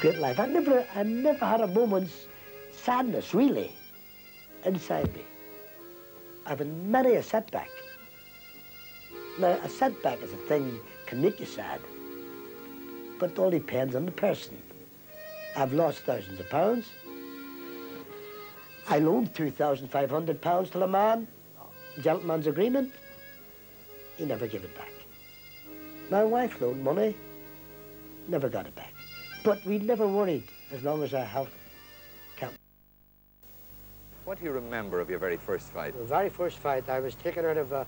Great life. I never, I never had a moment's sadness, really, inside me. I've had many a setback. Now, a setback is a thing can make you sad, but it all depends on the person. I've lost thousands of pounds. I loaned £2,500 to a man, gentleman's agreement. He never gave it back. My wife loaned money, never got it back. But we never worried as long as our health kept. What do you remember of your very first fight? The very first fight, I was taken out of a,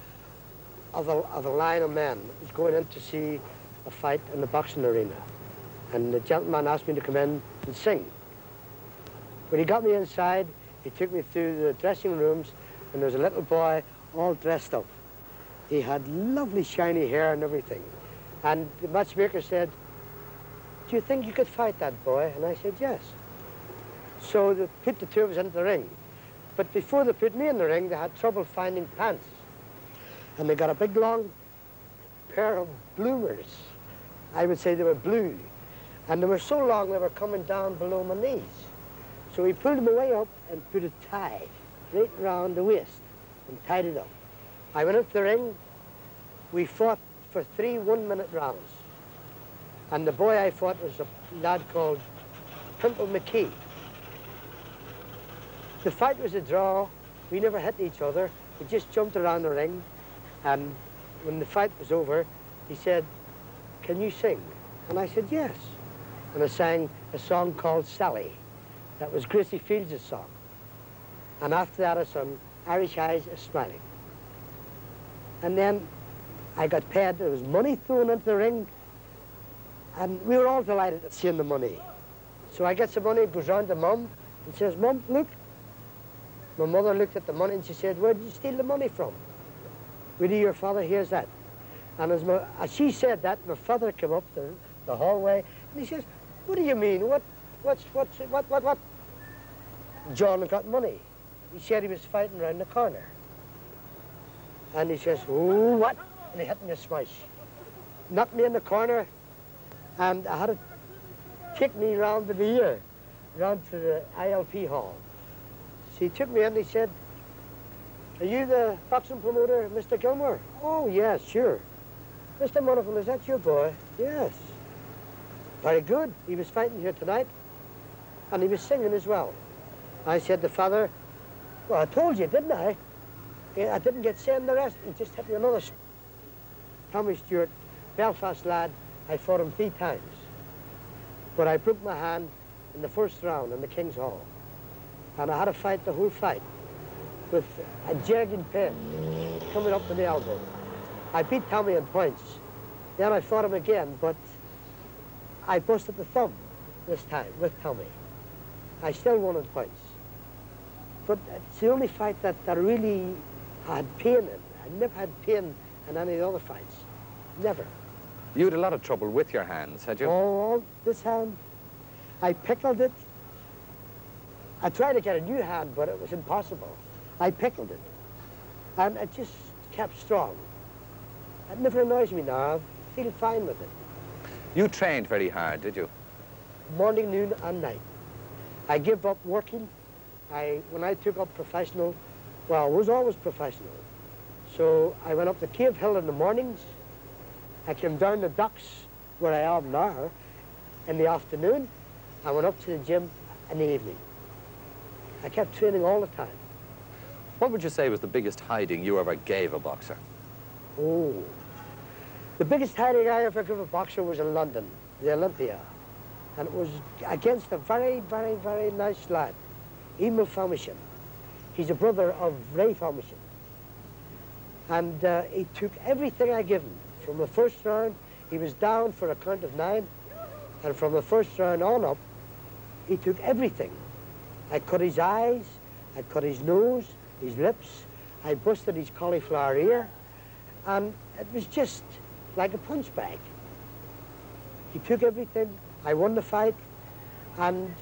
of a, of a line of men. I was going in to see a fight in the boxing arena. And the gentleman asked me to come in and sing. When he got me inside, he took me through the dressing rooms, and there was a little boy all dressed up. He had lovely shiny hair and everything. And the matchmaker said, do you think you could fight that boy? And I said, yes. So they put the two of us into the ring. But before they put me in the ring, they had trouble finding pants. And they got a big, long pair of bloomers. I would say they were blue. And they were so long they were coming down below my knees. So he pulled them away up and put a tie right round the waist and tied it up. I went into the ring. We fought for three one-minute rounds. And the boy I fought was a lad called Pimple McKee. The fight was a draw. We never hit each other. We just jumped around the ring. And when the fight was over, he said, can you sing? And I said, yes. And I sang a song called Sally. That was Gracie Fields' song. And after that, I sung Irish Eyes Are Smiling. And then I got paid. There was money thrown into the ring. And we were all delighted at seeing the money. So I get some money, goes round to Mum, and says, Mum, look. My mother looked at the money and she said, where did you steal the money from? Really, your father hears that. And as, my, as she said that, my father came up the, the hallway and he says, what do you mean? What, what's, what's, what, what, what? John got money. He said he was fighting around the corner. And he says, oh, what? And he hit me a smash. Knocked me in the corner, and I had to take me round to the ear, round to the ILP hall. So he took me in and he said, are you the boxing promoter, Mr. Gilmore? Oh, yes, sure. Mr. Monaghan, is that your boy? Yes. Very good. He was fighting here tonight, and he was singing as well. I said to father, well, I told you, didn't I? I didn't get saying the rest. He just hit me another. Tommy Stewart, Belfast lad, I fought him three times. But I broke my hand in the first round in the King's Hall. And I had to fight the whole fight with a jagged pin coming up to the elbow. I beat Tommy in points. Then I fought him again, but I busted the thumb this time with Tommy. I still won in points. But it's the only fight that I really had pain in. I never had pain in any of the other fights. Never. You had a lot of trouble with your hands, had you? Oh, this hand. I pickled it. I tried to get a new hand, but it was impossible. I pickled it. And it just kept strong. It never annoys me now. I feel fine with it. You trained very hard, did you? Morning, noon, and night. I gave up working. I, when I took up professional, well, I was always professional. So I went up to Cave Hill in the mornings. I came down the docks where I am now in the afternoon. I went up to the gym in the evening. I kept training all the time. What would you say was the biggest hiding you ever gave a boxer? Oh, the biggest hiding I ever gave a boxer was in London, the Olympia. And it was against a very, very, very nice lad, Emile Famechon. He's a brother of Ray Famechon. And uh, he took everything I gave him. From the first round, he was down for a count of nine. And from the first round on up, he took everything. I cut his eyes, I cut his nose, his lips, I busted his cauliflower ear, and it was just like a punch bag. He took everything, I won the fight, and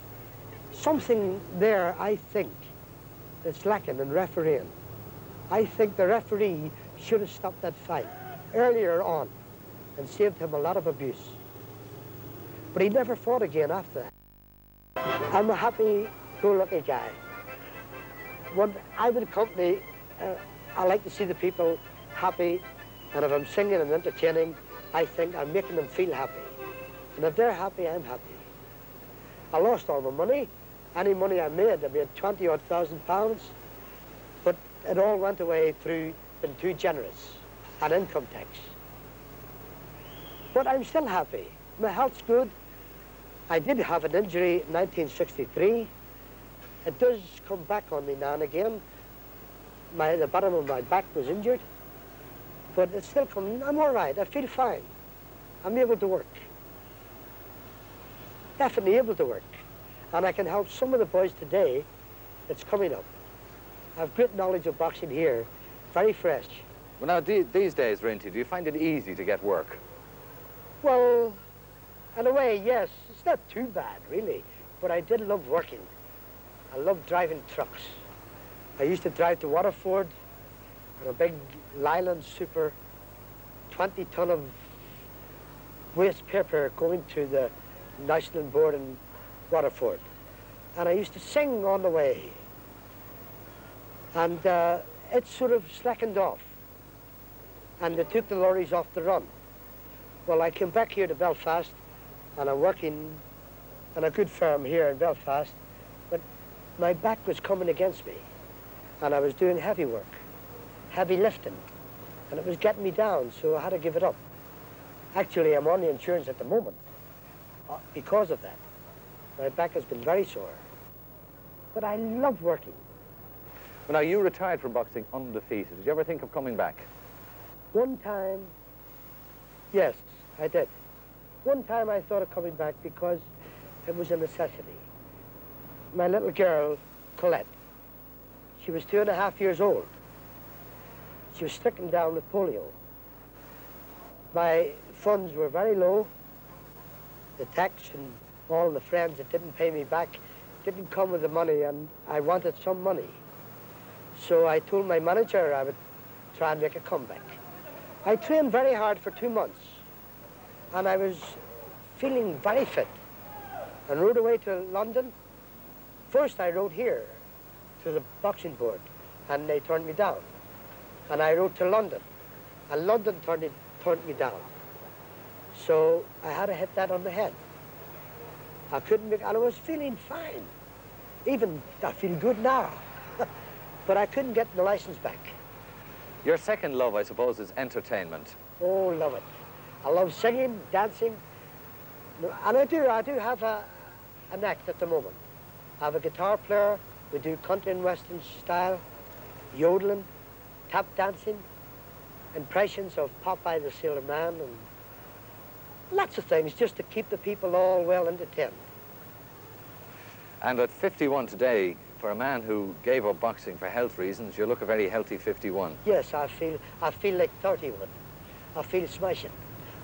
something there, I think, that's lacking in refereeing. I think the referee should have stopped that fight earlier on and saved him a lot of abuse. But he never fought again after that. I'm a happy-go-lucky guy. When I'm in company, uh, I like to see the people happy, and if I'm singing and entertaining, I think I'm making them feel happy. And if they're happy, I'm happy. I lost all my money. Any money I made, I made 20 odd thousand pounds, but it all went away through being too generous and income tax. But I'm still happy. My health's good. I did have an injury in 1963. It does come back on me now and again. My, the bottom of my back was injured, but it's still coming. I'm all right. I feel fine. I'm able to work. Definitely able to work. And I can help some of the boys today that's coming up. I have great knowledge of boxing here, very fresh. Well, now, these days, Rinty, do you find it easy to get work? Well, in a way, yes. It's not too bad, really. But I did love working. I loved driving trucks. I used to drive to Waterford on a big Leyland Super, 20 ton of waste paper going to the National Board in Waterford. And I used to sing on the way. And uh, it sort of slackened off. And they took the lorries off the run. Well, I came back here to Belfast, and I'm working on a good firm here in Belfast, but my back was coming against me, and I was doing heavy work, heavy lifting, and it was getting me down, so I had to give it up. Actually, I'm on the insurance at the moment uh, because of that. My back has been very sore, but I love working. Well, now, you retired from boxing undefeated. Did you ever think of coming back? One time, yes, I did. One time I thought of coming back because it was a necessity. My little girl, Colette, she was two and a half years old. She was stricken down with polio. My funds were very low. The tax and all the friends that didn't pay me back didn't come with the money, and I wanted some money. So I told my manager I would try and make a comeback. I trained very hard for two months and I was feeling very fit and rode away to London. First I rode here to the boxing board and they turned me down. And I rode to London and London turned, it, turned me down. So I had to hit that on the head. I couldn't make, and I was feeling fine. Even, I feel good now. but I couldn't get the license back. Your second love, I suppose, is entertainment. Oh, love it. I love singing, dancing, and I do, I do have a, an act at the moment. I have a guitar player, we do country and western style, yodeling, tap dancing, impressions of Popeye the Sailor Man, and lots of things just to keep the people all well entertained. And at 51 today, for a man who gave up boxing for health reasons, you look a very healthy 51. Yes, I feel, I feel like 31. I feel smashing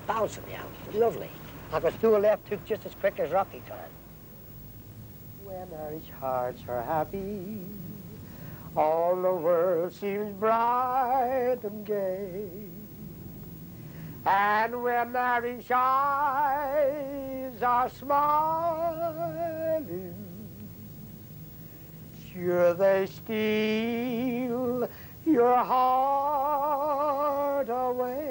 bouncing out. Lovely. I could do a left hook just as quick as Rocky could. When Irish hearts are happy, all the world seems bright and gay. And when Irish eyes are smiling, sure they steal your heart away.